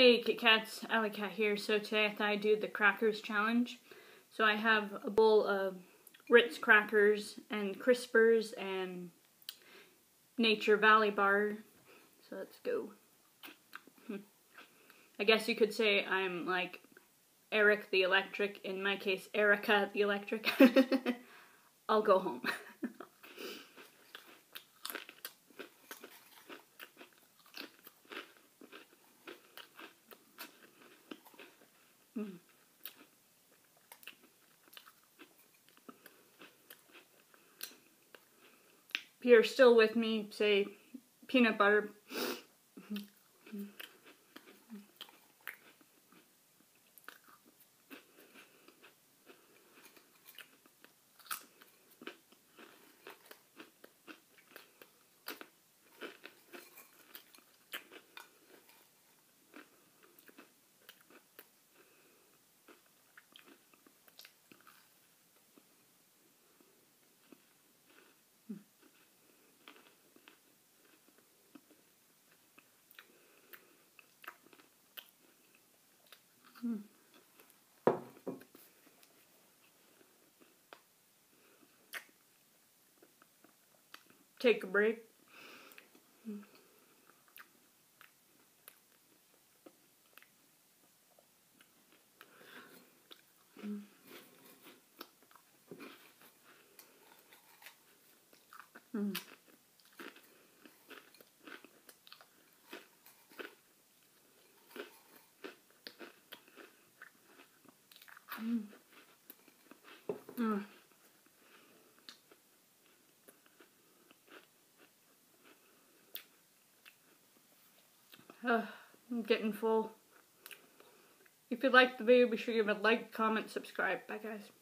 Hey Kit Kats, Alley Cat here. So today I thought I'd do the crackers challenge. So I have a bowl of Ritz crackers and Crispers and Nature Valley bar. So let's go. I guess you could say I'm like Erik the Electric, in my case Erica the Electric. I'll go home. If you're still with me, say peanut butter. Take a break. Mm. Uh, I'm getting full. If you liked the video, be sure to give it a like, comment, subscribe. Bye guys.